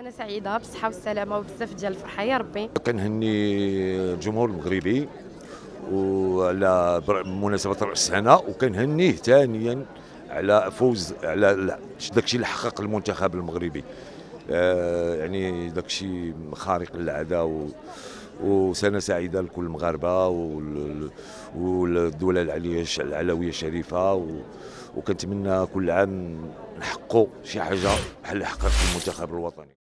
سنه سعيدة بالصحه والسلامه وبزاف ديال الفرحة يا ربي. كنهني الجمهور المغربي وعلى بمناسبه رأس السنة وكنهنيه ثانيا على فوز على داكشي اللي حقق المنتخب المغربي. آه يعني داكشي خارق للعادة و وسنة سعيدة لكل المغاربه والدولة العليا العلوية الشريفة وكنتمنى كل عام نحققوا شي حاجة بحال اللي حقق المنتخب الوطني.